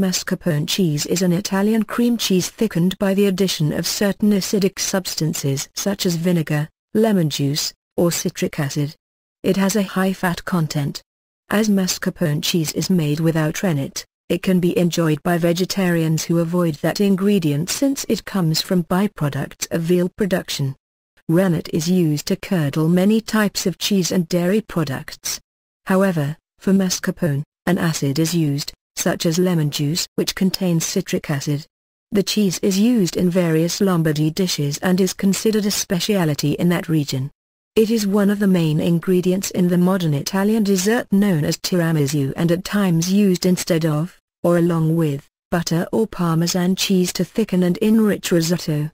Mascarpone cheese is an Italian cream cheese thickened by the addition of certain acidic substances such as vinegar, lemon juice, or citric acid. It has a high fat content. As mascarpone cheese is made without rennet, it can be enjoyed by vegetarians who avoid that ingredient since it comes from byproducts of veal production. Rennet is used to curdle many types of cheese and dairy products. However, for mascarpone, an acid is used, such as lemon juice which contains citric acid. The cheese is used in various Lombardy dishes and is considered a speciality in that region. It is one of the main ingredients in the modern Italian dessert known as tiramisu and at times used instead of, or along with, butter or parmesan cheese to thicken and enrich risotto.